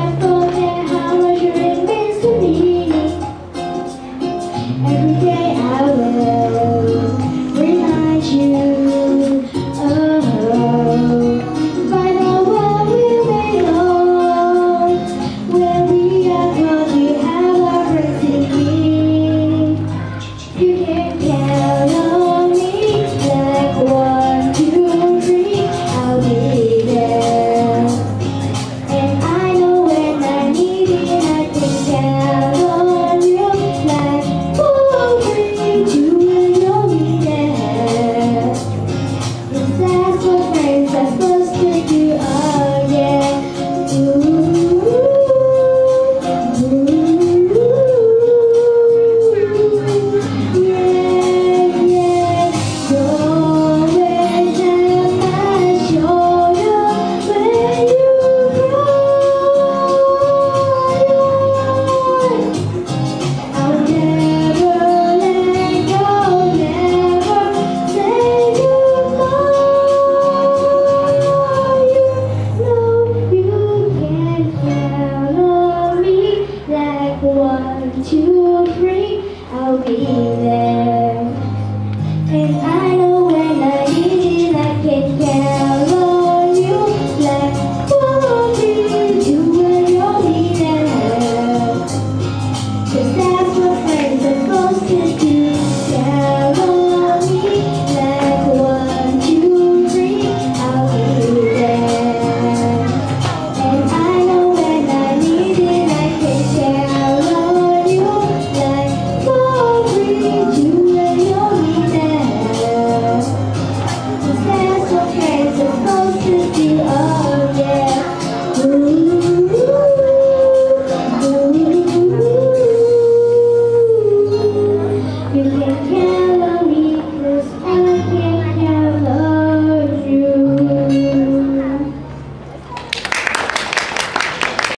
Santo. to a free, I'll be there.